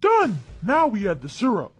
Done! Now we add the syrup.